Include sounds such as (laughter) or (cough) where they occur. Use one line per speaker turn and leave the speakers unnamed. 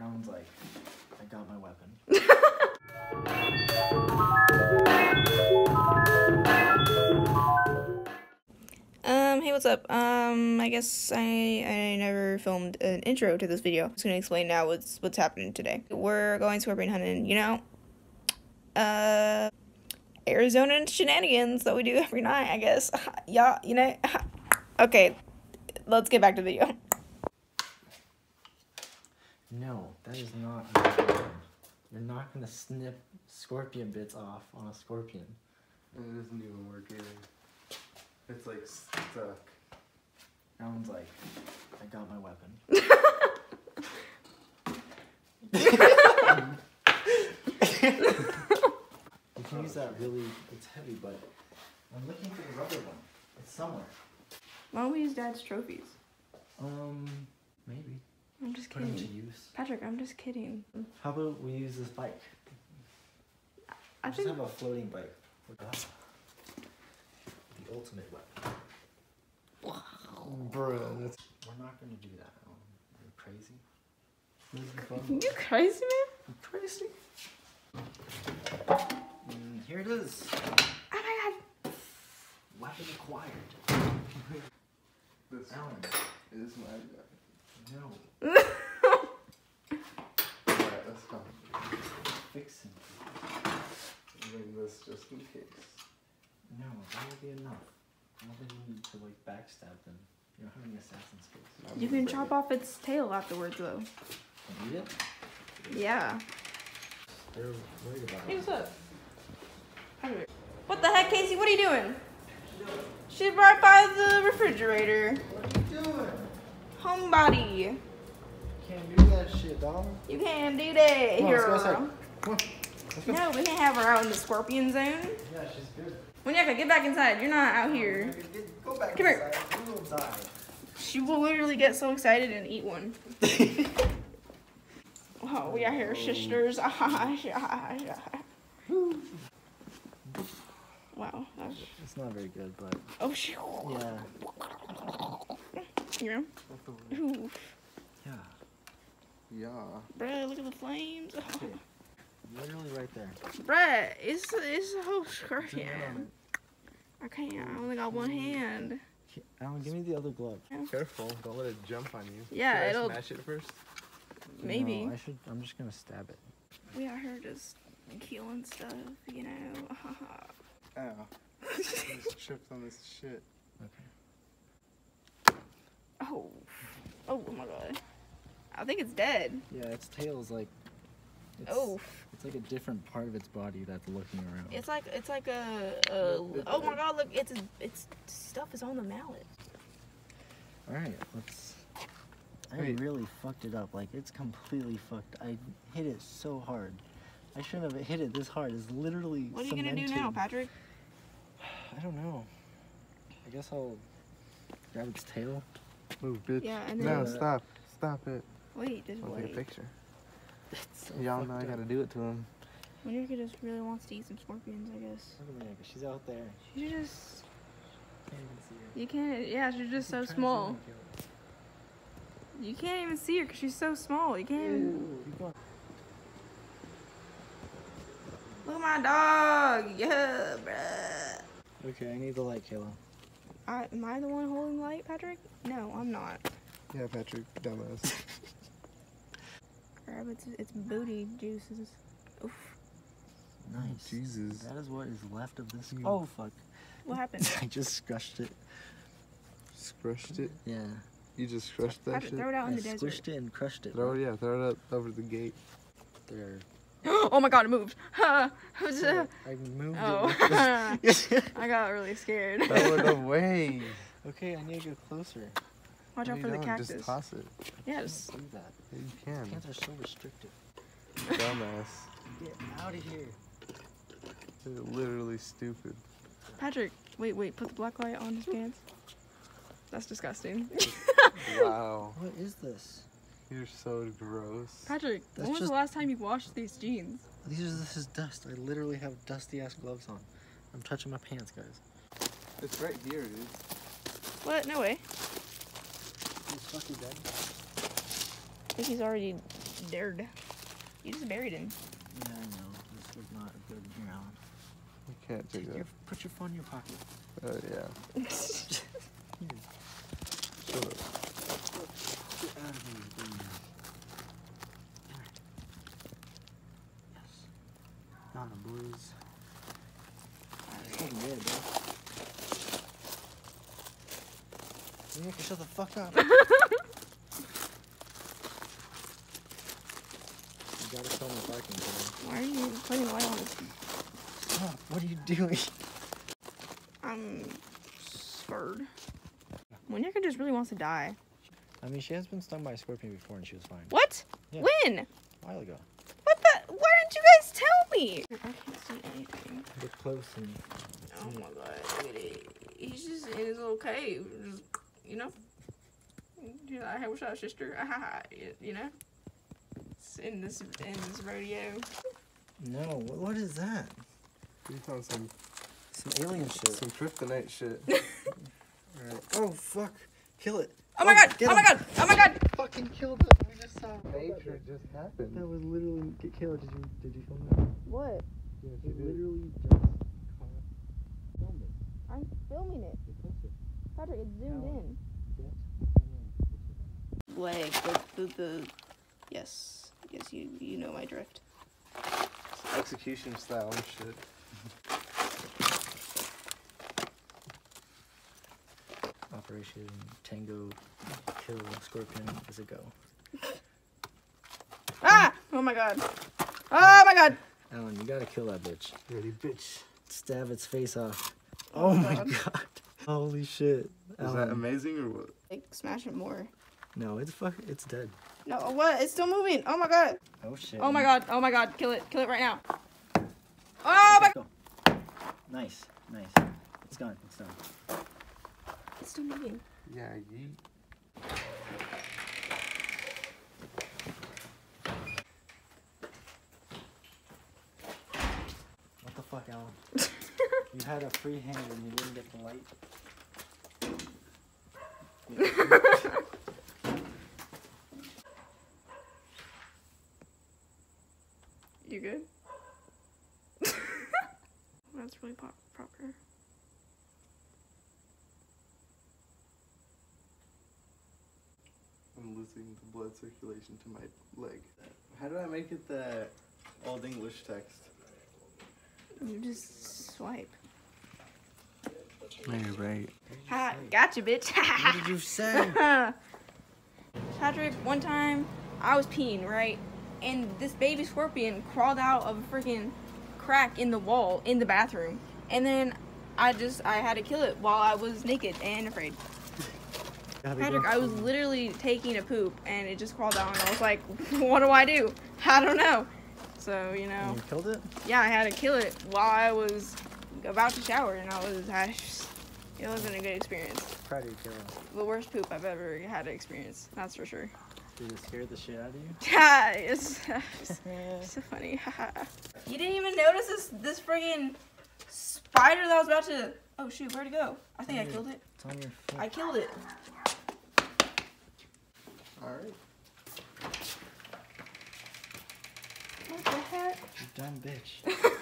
Alan's like, I got my weapon. (laughs)
Um, hey, what's up? Um, I guess I I never filmed an intro to this video. I'm just gonna explain now what's what's happening today. We're going scorpion hunting, you know, uh, Arizona shenanigans that we do every night. I guess, (laughs) yeah, you know. (laughs) okay, let's get back to the video.
No, that is not a weapon. You're not gonna snip scorpion bits off on a scorpion.
And it doesn't even work either. It's like stuck.
Alan's like, I got my weapon. (laughs) you can use that really, it's heavy, but I'm looking for the rubber one. It's somewhere.
Why don't we use Dad's trophies?
Um, maybe.
I'm just
Put them to
kidding.
use.
Patrick, I'm just kidding.
How about we use this bike?
I
just
think
have a floating bike. The ultimate weapon.
Wow. Bro, that's
We're not gonna do that. Alan. You're crazy. Fun. (laughs)
you crazy man.
crazy. Mm, here it is.
Oh my god.
Weapon acquired. (laughs)
this
Alan,
is my gun.
No. (laughs)
Alright, let's go.
Fixing.
Bring this just in case.
No, that would be enough. I don't think we need to like backstab them. You're having Assassin's Creed.
you can chop off its tail afterwards though.
And eat it?
Yeah.
They're worried about
Hey,
it.
what's up? What the heck, Casey? What are you doing? She's right by the refrigerator.
What are you doing?
Homebody.
Can't do that shit, dog.
You can't do that
Come
here.
let's go outside. Come on.
No, we can't have her out in the scorpion zone.
Yeah, she's good.
Wanyaka, get back inside. You're not out here.
Go back
Come here.
inside. You will die.
She will literally get so excited and eat one. (laughs) Oh, we are here, sisters. (laughs) Ah, ah, ah, wow. That's,
It's not very good, but
oh, she.
yeah,
You know? Ooh, (laughs)
yeah.
Yeah.
bruh, look at the flames.
Okay. Literally right there.
Bruh, it's it's a whole
Zoom in on
scorpion. I can't. I only got one hand.
it. Alan, give me the other glove.
Careful, don't let it jump on you.
Yeah,
Should I
it'll-
smash it first.
Maybe.
No, I should. I'm just gonna stab it.
We out here just killing stuff, you know. (laughs)
Ow. I just tripped on this shit.
Okay.
Oh. Oh my god. I think it's dead.
Yeah, its tail is like. It's,
Oh.
It's like a different part of its body that's looking around.
It's like it's like a, a oh my god, look, it's it's stuff is on the mallet.
All right, let's. I
Wait.
really fucked it up. Like it's completely fucked. I hit it so hard. I shouldn't have hit it this hard. It's literally.
What are you gonna do now,
cemented.
Patrick? (sighs)
I don't know. I guess I'll grab its tail.
Move, bitch.
Yeah, and then.
No,
then-
stop. Stop it.
Wait, just
I'll take a picture.
It's so
Y'all know I gotta do it to him.
Monica just really wants to eat some scorpions, I guess.
Look at Monica, She's out there.
She just
Can't even see her.
you can't yeah, she's just so
Try to zoom
small.
and kill her.
You can't even see her because she's so small. You can't even look at my dog. Yeah, bruh.
Okay, I need the light, Kayla.
I, am I the one holding the light, Patrick? No, I'm not.
Yeah, Patrick, dumbass.
Grab its its booty juices. Oof.
Nice.
Jesus.
That is what is left of this. Oh fuck!
What (laughs) happened?
I just crushed it.
Crushed it.
Yeah.
You just crushed that
Patrick,
shit.
throw it out
Oh,
in
I
the desert.
squished it and crushed it.
Throw it, yeah, throw it up over the gate.
There. (gasps)
oh my god, it moved. (laughs)
I moved
Oh.
it. (laughs) (laughs)
I got really scared.
Throw it away.
okay, I need to get closer.
Watch out for the cactus.
Just toss it.
Yeah,
I can't do that.
You can.
Hands are so restrictive.
Dumbass.
Get out of here.
You're literally stupid.
Patrick, wait, wait, put the black light on his pants. That's disgusting.
Wow.
What is this?
You're so gross.
Patrick,
That's
when was
just-
the last time you washed these jeans?
These are this is dust. I literally have dusty ass gloves on. I'm touching my pants, guys.
It's right here, dude.
What? No way.
He's fucking dead.
I think he's already Dared. You just buried him.
Yeah, I know. This was not good. Here, Alan.
You can't do
Take
that.
your, put your phone in your pocket.
Oh yeah. (laughs)
Here.
Shut up.
Get out of here. There you go. There. Yes. Got him, boys. It's fucking good, bro. You make her shut the fuck up. (laughs) you gotta tell me if I can tell.
Why are you putting the light on this?
Stop. What are you doing?
I'm scared. Monica just really wants to die.
I mean, she has been stung by a scorpion before and she was fine.
What?
Yeah.
When?
A while ago.
What the? Why didn't you guys tell me? I can't see anything.
Get close and
Oh my god, look at it. He's just in his little cave, just, you know? You know, hey, what's up, sister? Ah, ha, ha, you- you know? It's in this in this rodeo.
No, what, what is that?
You found some
Some alien shit.
some kryptonite shit. (laughs)
Alright. Oh fuck! Kill it!
Oh my god!
get
Oh my god! Oh my god!
Fucking killed it! We just saw.
Nature just happened.
That was literally get killed. Did you did you film that?
What?
Yes,
It
did.
literally just caught. Filmed it.
I'm filming it.
Get.
Patrick, it's zoomed
No.
in.
Get in.
Leg, the, the, the, yes. Yes, you, you know my drift.
Execution style and shit. (laughs)
Operation Tango Kill Scorpion is a go.
Ah! Oh my god. Oh my god!
Alan, you gotta kill that bitch.
Ready, bitch.
Stab its face off. Oh, my god. Holy shit.
Is that amazing or what?
Like, smash it more.
No, it's fuck. It's dead.
No, what? It's still moving. Oh my god.
Oh shit.
Oh my god. Oh my god. Kill it. Kill it right now. Oh my
Go. Nice, nice. It's gone. It's done.
It's still moving.
Yeah, you.
What the fuck, Alan? (laughs) you had a free hand and you didn't get the light.
You good? (laughs) That's really pop- proper.
I'm losing the blood circulation to my leg. How do I make it the old English text?
You just swipe.
No, you're right.
Ha! Gotcha, bitch. (laughs)
what did you say? (laughs)
Patrick, one time I was peeing, right? And this baby scorpion crawled out of a freaking crack in the wall in the bathroom. And then I just, I had to kill it while I was naked and afraid. Patrick, I was literally taking a poop and it just crawled out and I was like, (laughs) what do I do? (laughs) I don't know. So, you know,
you killed it?
yeah, I had to kill it while I was about to shower and I was, I just, it wasn't a good experience.
Proud of you, killing.
The worst poop I've ever had to experience, that's for sure.
Did it scare the shit out of you? (laughs)
Yeah, it's, it's so funny. you didn't even notice this this friggin' spider that was about to. Oh shoot, where'd it go? I think I killed it.
It's on your foot.
I killed it.
Alright.
What the heck?
You dumb bitch. (laughs)